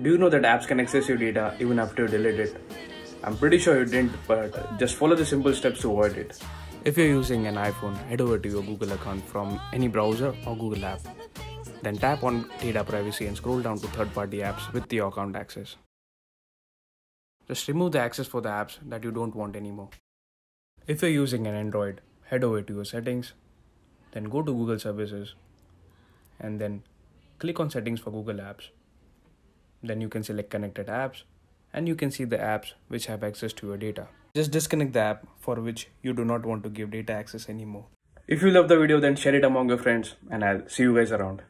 Do you know that apps can access your data even after you delete it? I'm pretty sure you didn't, but just follow the simple steps to avoid it. If you're using an iPhone, head over to your Google account from any browser or Google app. Then tap on Data Privacy and scroll down to third party apps with your account access. Just remove the access for the apps that you don't want anymore. If you're using an Android, head over to your settings, then go to Google Services, and then click on Settings for Google Apps. Then you can select Connected Apps, and you can see the apps which have access to your data. Just disconnect the app for which you do not want to give data access anymore. If you love the video, then share it among your friends, and I'll see you guys around.